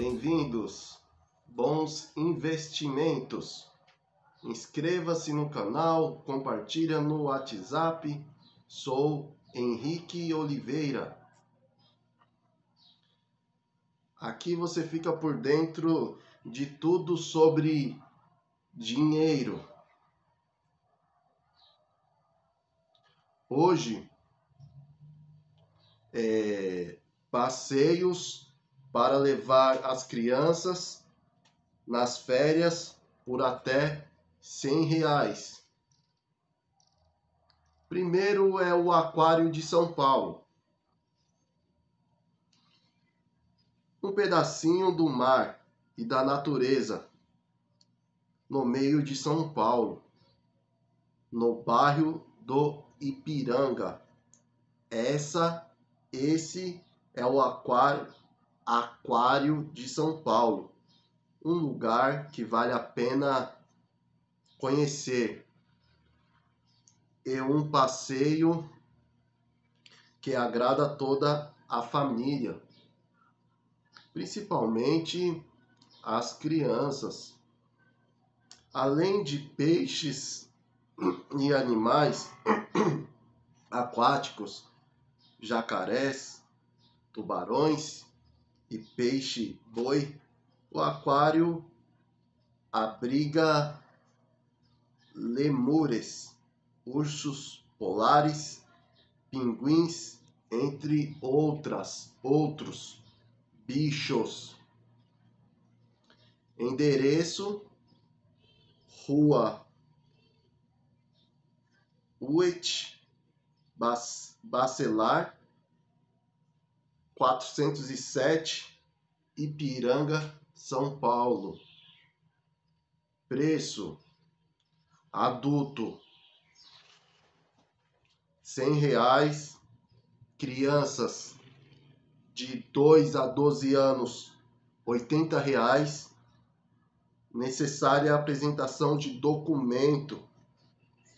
Bem-vindos, bons investimentos. Inscreva-se no canal, compartilha no WhatsApp. Sou Henrique Oliveira. Aqui você fica por dentro de tudo sobre dinheiro. Hoje, é, passeios para levar as crianças nas férias por até cem reais. Primeiro é o Aquário de São Paulo. Um pedacinho do mar e da natureza no meio de São Paulo, no bairro do Ipiranga. Essa, esse é o aquário, aquário de São Paulo, um lugar que vale a pena conhecer. E um passeio que agrada toda a família, principalmente as crianças. Além de peixes e animais aquáticos, jacarés, tubarões e peixe-boi, o aquário abriga lemures, ursos polares, pinguins, entre outras, outros bichos. Endereço: Rua Uit Bacelar 407 Ipiranga, São Paulo. Preço adulto cem reais, crianças de 2 a 12 anos oitenta reais, necessária apresentação de documento,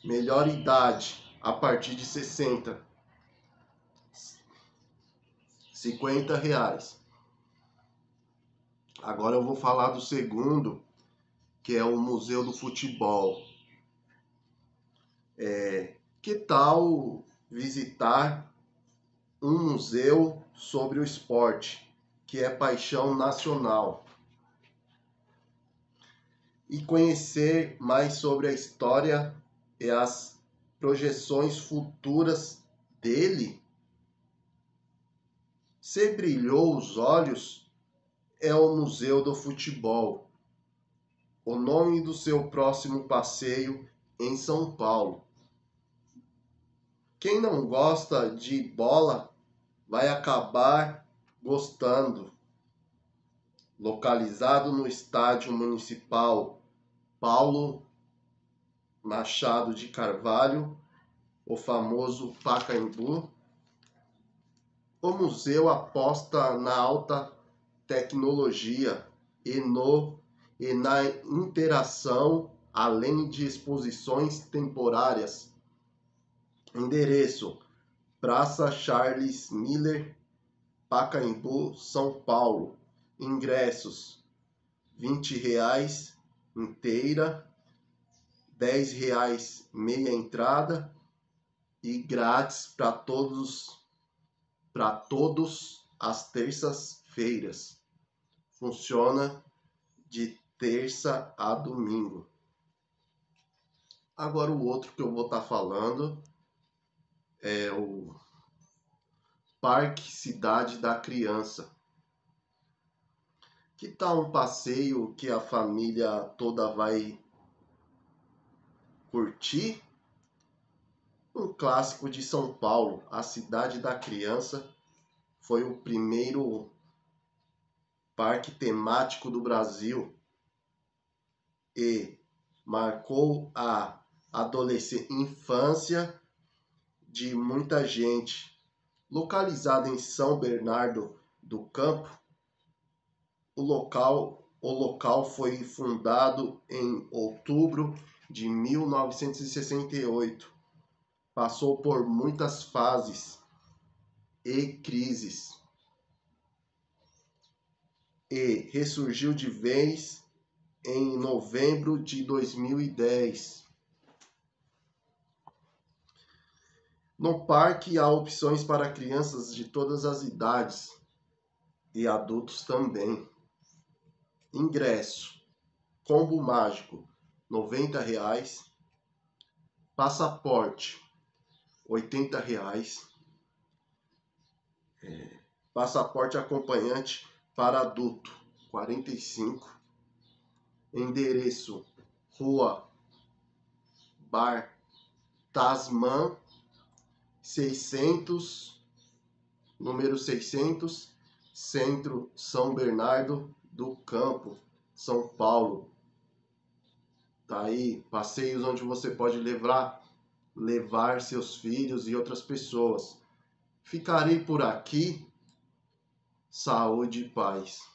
melhor idade a partir de 60 50 reais. Agora eu vou falar do segundo, que é o Museu do Futebol. É, que tal visitar um museu sobre o esporte, que é paixão nacional? E conhecer mais sobre a história e as projeções futuras dele? Se brilhou os olhos, é o Museu do Futebol, o nome do seu próximo passeio em São Paulo. Quem não gosta de bola vai acabar gostando. Localizado no estádio municipal Paulo Machado de Carvalho, o famoso Pacaembu, o museu aposta na alta tecnologia e, no, e na interação, além de exposições temporárias. Endereço: Praça Charles Miller, Pacaembu, São Paulo. Ingressos: R$ reais inteira, R$ reais meia entrada e grátis para todos para todos as terças-feiras. Funciona de terça a domingo. Agora o outro que eu vou estar tá falando é o Parque Cidade da Criança. Que tal um passeio que a família toda vai curtir? Clássico de São Paulo, a cidade da criança, foi o primeiro parque temático do Brasil e marcou a adolescência, infância de muita gente. Localizado em São Bernardo do Campo, o local, o local foi fundado em outubro de 1968 passou por muitas fases e crises. e ressurgiu de vez em novembro de 2010. No parque há opções para crianças de todas as idades e adultos também. Ingresso: combo mágico, R$ reais. Passaporte, R$ reais. É, passaporte acompanhante para adulto, 45. Endereço: Rua Bar Tasman 600, número 600, Centro São Bernardo do Campo, São Paulo. Tá aí, passeios onde você pode levar levar seus filhos e outras pessoas. Ficarei por aqui. Saúde e paz.